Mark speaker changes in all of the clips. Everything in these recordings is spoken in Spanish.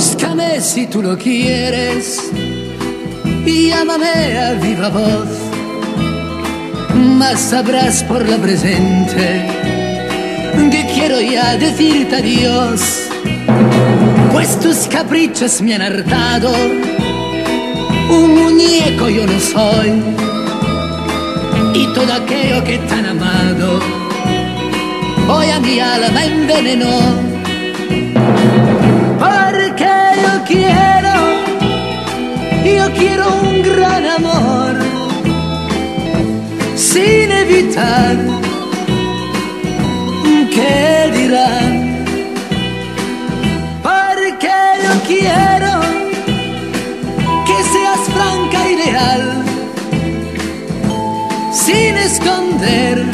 Speaker 1: Búscame si tú lo quieres y llámame a viva voz, mas sabrás por la presente que quiero ya decirte adiós, pues tus caprichos me han hartado, un muñeco yo no soy, y todo aquello que tan amado, hoy a mi alma envenenó quiero un gran amor, sin evitar que dirán, porque yo quiero que seas franca y leal, sin esconder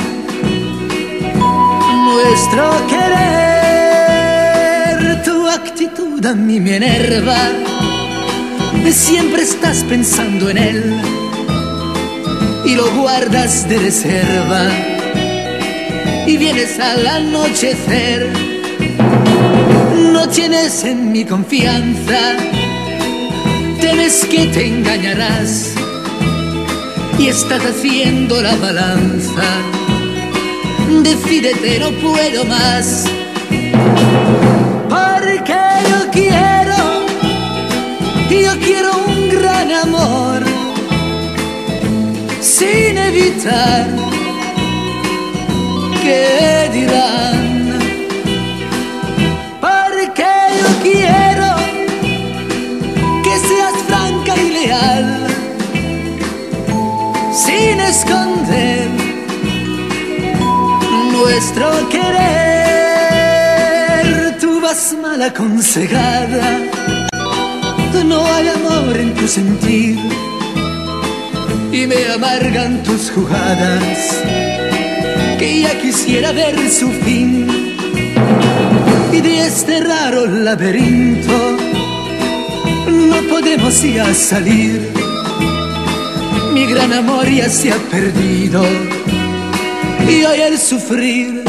Speaker 1: nuestro querer actitud a mí me enerva. Siempre estás pensando en él y lo guardas de reserva. Y vienes al anochecer, no tienes en mi confianza, temes que te engañarás y estás haciendo la balanza. Decídete, no puedo más un gran amor sin evitar que dirán porque yo quiero que seas franca y leal sin esconder nuestro querer. Tú vas mal aconsejada no hay amor en tu sentir. Y me amargan tus jugadas que ya quisiera ver su fin. Y de este raro laberinto no podemos ya salir. Mi gran amor ya se ha perdido y hoy el sufrir